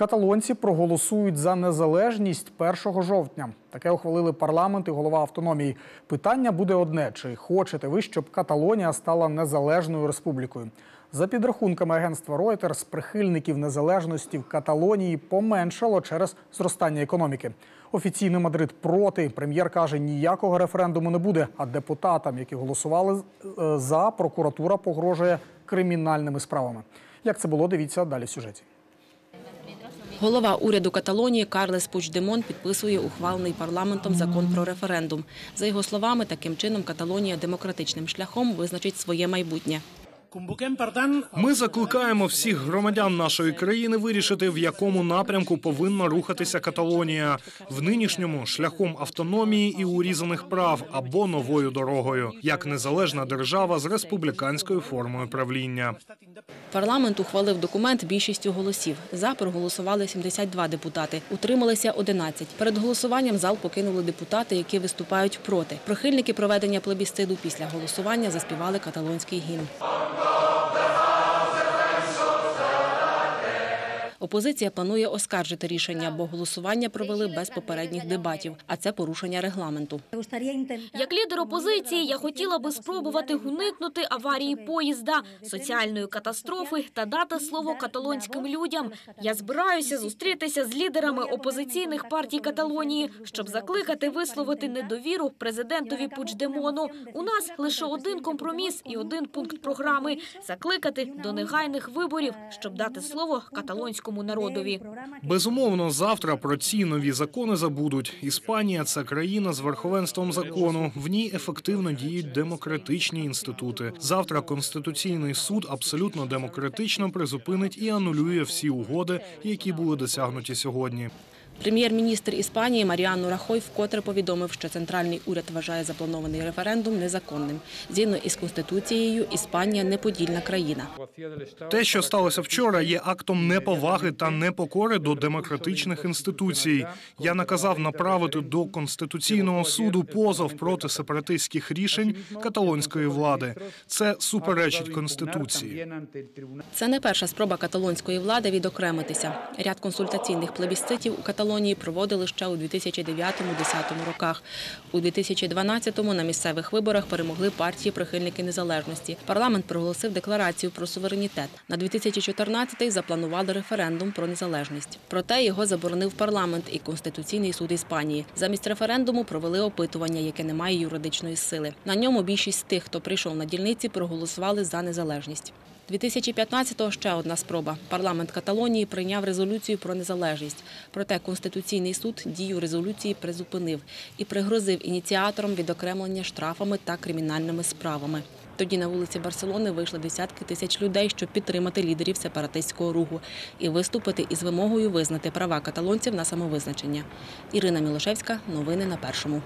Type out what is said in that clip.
Каталонці проголосують за незалежність 1 жовтня. Таке ухвалили парламент і голова автономії. Питання буде одне: чи хочете ви, щоб Каталонія стала незалежною республікою? За підрахунками агентства Reuters, прихильників незалежності в Каталонії поменшало через зростання економіки. Офіційний Мадрид проти. Прем'єр каже, ніякого референдуму не буде. А депутатам, які голосували е, за, прокуратура погрожує кримінальними справами. Як це було, дивіться далі в сюжеті. Голова уряду Каталонії Карлес Пучдемон підписує ухвалений парламентом закон про референдум. За його словами, таким чином Каталонія демократичним шляхом визначить своє майбутнє. Ми закликаємо всіх громадян нашої країни вирішити, в якому напрямку повинна рухатися Каталонія в нинішньому шляхом автономії і урізаних прав або новою дорогою, як незалежна держава з республіканською формою правління. Парламент ухвалив документ більшістю голосів. За проголосували 72 депутати, утрималися 11. Перед голосуванням зал покинули депутати, які виступають проти. Прихильники проведення плебісциду після голосування заспівали каталонський гімн. Опозиція планує оскаржити рішення, бо голосування провели без попередніх дебатів, а це порушення регламенту. Як лідер опозиції, я хотіла би спробувати уникнути аварії поїзда, соціальної катастрофи та дати слово каталонським людям. Я збираюся зустрітися з лідерами опозиційних партій Каталонії, щоб закликати висловити недовіру президентові Пучдемону. У нас лише один компроміс і один пункт програми – закликати до негайних виборів, щоб дати слово каталонському народові. Безумовно, завтра про ці нові закони забудуть. Іспанія це країна з верховенством закону. В ній ефективно діють демократичні інститути. Завтра конституційний суд абсолютно демократично призупинить і анулює всі угоди, які були досягнуті сьогодні. Прем'єр-міністр Іспанії Маріано Рахой вкотре повідомив, що центральний уряд вважає запланований референдум незаконним. Згідно із конституцією, Іспанія неподільна країна. Те, що сталося вчора, є актом неповаги та непокори до демократичних інституцій. Я наказав направити до конституційного суду позов проти сепаратистських рішень каталонської влади. Це суперечить конституції. Це не перша спроба каталонської влади відокремитися. Ряд консультаційних плебісцитів у Каталонії проводили ще у 2009-2010 роках. У 2012-му на місцевих виборах перемогли партії прихильники незалежності. Парламент проголосив декларацію про суверенітет. На 2014-й запланували референдум про незалежність. Проте його заборонив парламент і Конституційний суд Іспанії. Замість референдуму провели опитування, яке не має юридичної сили. На ньому більшість тих, хто прийшов на дільниці, проголосували за незалежність. 2015-го ще одна спроба. Парламент Каталонії прийняв резолюцію про незалежність. Проте Конституційний суд дію резолюції призупинив і пригрозив ініціаторам відокремлення штрафами та кримінальними справами. Тоді на вулиці Барселони вийшли десятки тисяч людей, щоб підтримати лідерів сепаратистського руху і виступити із вимогою визнати права каталонців на самовизначення. Ірина Мілошевська. Новини на першому.